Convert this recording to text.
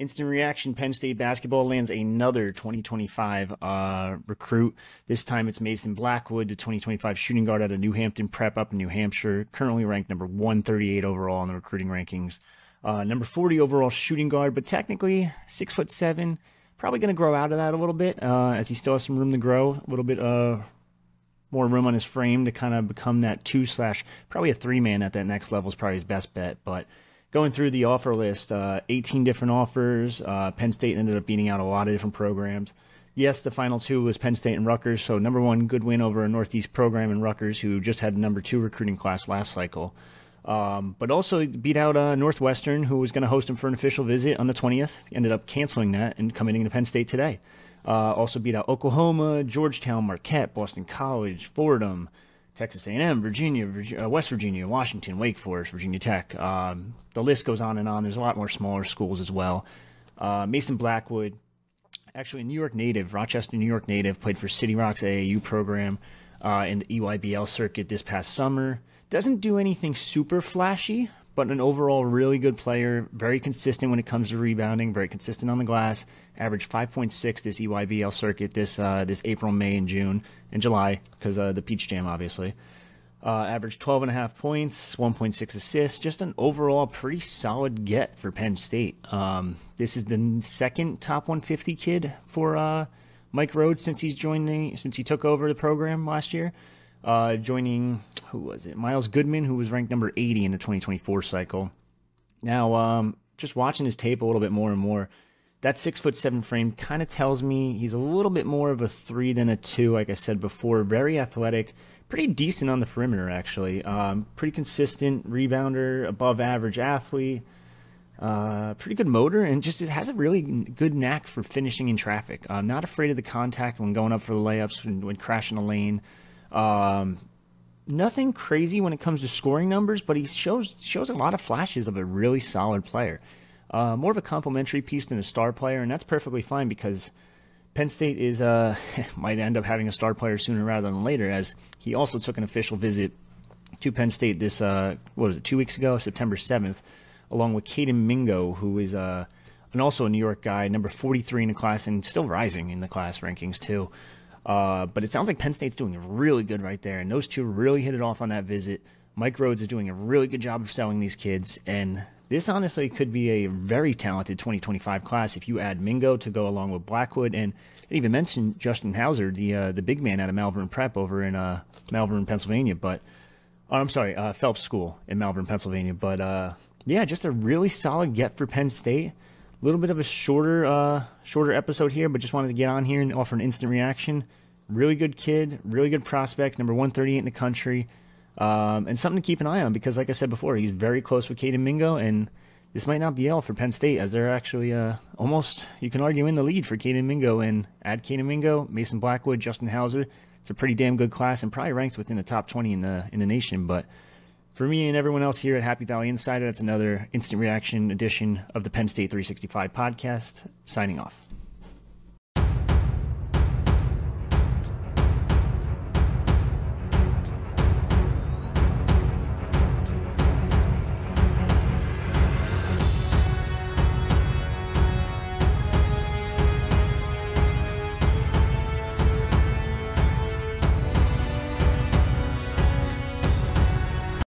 Instant reaction Penn State basketball lands another 2025 uh, recruit. This time it's Mason Blackwood, the 2025 shooting guard out of New Hampton Prep up in New Hampshire, currently ranked number 138 overall in the recruiting rankings. Uh, number 40 overall shooting guard, but technically six foot seven. Probably going to grow out of that a little bit uh, as he still has some room to grow, a little bit uh, more room on his frame to kind of become that two slash probably a three man at that next level is probably his best bet. But going through the offer list, uh, 18 different offers. Uh, Penn State ended up beating out a lot of different programs. Yes, the final two was Penn State and Rutgers. So number one, good win over a Northeast program in Rutgers, who just had number two recruiting class last cycle. Um, but also beat out uh, Northwestern, who was going to host him for an official visit on the 20th. Ended up canceling that and coming to Penn State today. Uh, also beat out Oklahoma, Georgetown, Marquette, Boston College, Fordham, Texas A&M, Virginia, Virginia, uh, West Virginia, Washington, Wake Forest, Virginia Tech. Um, the list goes on and on. There's a lot more smaller schools as well. Uh, Mason Blackwood, actually a New York native, Rochester, New York native, played for City Rocks AAU program uh, in the EYBL circuit this past summer. Doesn't do anything super flashy, but an overall really good player, very consistent when it comes to rebounding, very consistent on the glass. Averaged 5.6 this EYBL circuit this uh, this April, May, and June, and July because uh, the Peach Jam, obviously. Uh, averaged 12 and a half points, 1.6 assists, just an overall pretty solid get for Penn State. Um, this is the second top 150 kid for uh, Mike Rhoades since he's joined the, since he took over the program last year uh, joining who was it? Miles Goodman, who was ranked number 80 in the 2024 cycle. Now, um, just watching his tape a little bit more and more, that six foot seven frame kind of tells me he's a little bit more of a three than a two. Like I said before, very athletic, pretty decent on the perimeter actually. Um, pretty consistent rebounder, above average athlete. Uh, pretty good motor and just has a really good knack for finishing in traffic. Not afraid of the contact when going up for the layups, when, when crashing a lane. Um, nothing crazy when it comes to scoring numbers, but he shows shows a lot of flashes of a really solid player. Uh, more of a complementary piece than a star player, and that's perfectly fine because Penn State is uh, might end up having a star player sooner rather than later, as he also took an official visit to Penn State this uh, what was it two weeks ago, September seventh, along with Kayden Mingo, who is uh, and also a New York guy, number forty three in the class and still rising in the class rankings too. Uh, but it sounds like Penn State's doing really good right there, and those two really hit it off on that visit. Mike Rhoades is doing a really good job of selling these kids, and this honestly could be a very talented 2025 class if you add Mingo to go along with Blackwood, and even mentioned Justin Hauser, the uh, the big man out of Malvern Prep over in uh, Malvern, Pennsylvania. But oh, I'm sorry, uh, Phelps School in Malvern, Pennsylvania. But uh, yeah, just a really solid get for Penn State. A little bit of a shorter, uh, shorter episode here, but just wanted to get on here and offer an instant reaction. Really good kid, really good prospect, number 138 in the country, um, and something to keep an eye on because, like I said before, he's very close with Kayden Mingo, and this might not be all for Penn State as they're actually uh, almost, you can argue, in the lead for Kayden Mingo. And add Kayden Mingo, Mason Blackwood, Justin Hauser. It's a pretty damn good class and probably ranks within the top 20 in the in the nation, but for me and everyone else here at Happy Valley Insider, that's another instant reaction edition of the Penn State 365 podcast. Signing off.